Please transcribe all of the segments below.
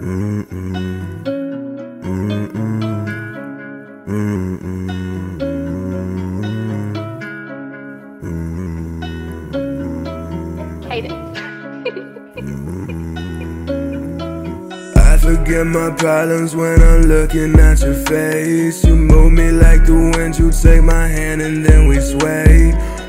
I forget my problems when I'm looking at your face. You move me like the wind, you take my hand and then we sway.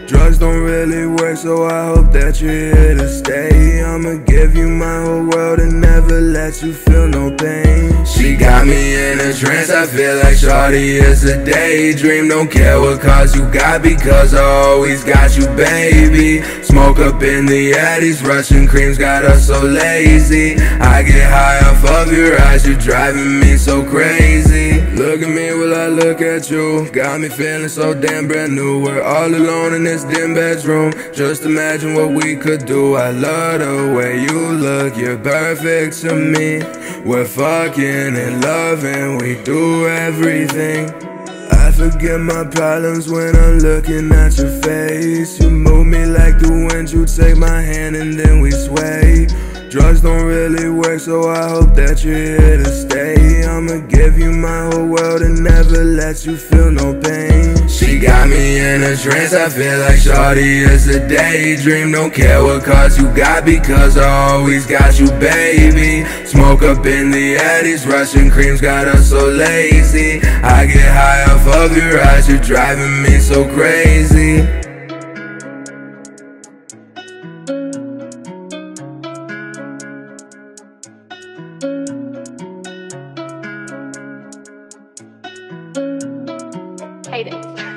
Drugs don't really work, so I hope that you're here to stay. I'ma give you my whole world and never let you feel no pain. She got me in a trance, I feel like Shorty is a daydream. Don't care what cause you got because I always got you, baby. Smoke up in the these Russian creams got us so lazy. I get high off of your eyes, you're driving me so crazy. Look at me while I look at you. Got me feeling so damn brand new. We're all alone in this dim bedroom. Just imagine what we could do. I love the way you look, you're perfect to me. We're fucking and loving, we do everything. I forget my problems when I'm looking at your face. You move me like the wind, you take my hand and then really work, so I hope that you're here to stay. I'ma give you my whole world and never let you feel no pain. She got me in a trance, I feel like Shorty is a daydream. Don't care what cause you got because I always got you, baby. Smoke up in the these Russian creams got us so lazy. I get high off of your eyes, you're driving me so crazy. Hate it.